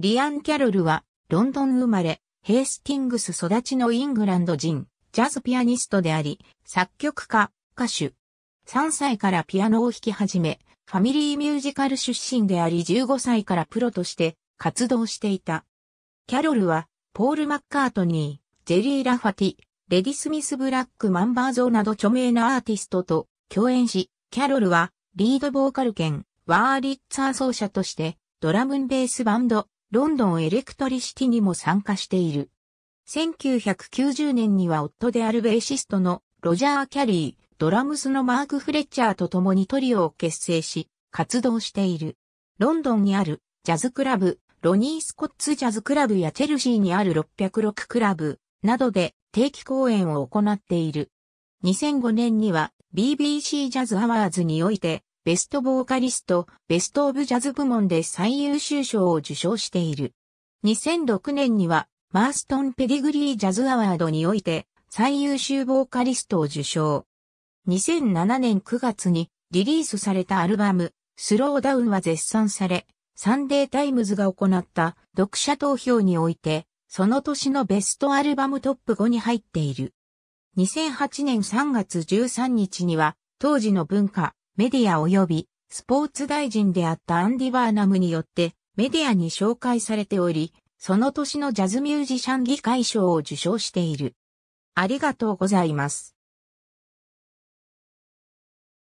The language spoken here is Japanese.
リアン・キャロルは、ロンドン生まれ、ヘイスティングス育ちのイングランド人、ジャズピアニストであり、作曲家、歌手。3歳からピアノを弾き始め、ファミリーミュージカル出身であり15歳からプロとして活動していた。キャロルは、ポール・マッカートニー、ジェリー・ラファティ、レディ・スミス・ブラック・マンバーゾーなど著名なアーティストと共演し、キャロルはリードボーカル兼ワーリッツァー奏者としてドラムンベースバンドロンドンエレクトリシティにも参加している。1990年には夫であるベーシストのロジャー・キャリー、ドラムスのマーク・フレッチャーと共にトリオを結成し、活動している。ロンドンにあるジャズクラブ、ロニー・スコッツ・ジャズクラブやチェルシーにある606クラブなどで定期公演を行っている。2005年には BBC ジャズアワーズにおいてベストボーカリスト、ベストオブジャズ部門で最優秀賞を受賞している。2006年には、マーストンペディグリージャズアワードにおいて、最優秀ボーカリストを受賞。2007年9月にリリースされたアルバム、スローダウンは絶賛され、サンデータイムズが行った読者投票において、その年のベストアルバムトップ5に入っている。2008年3月13日には、当時の文化、メディア及びスポーツ大臣であったアンディ・バーナムによってメディアに紹介されており、その年のジャズミュージシャン議会賞を受賞している。ありがとうございます。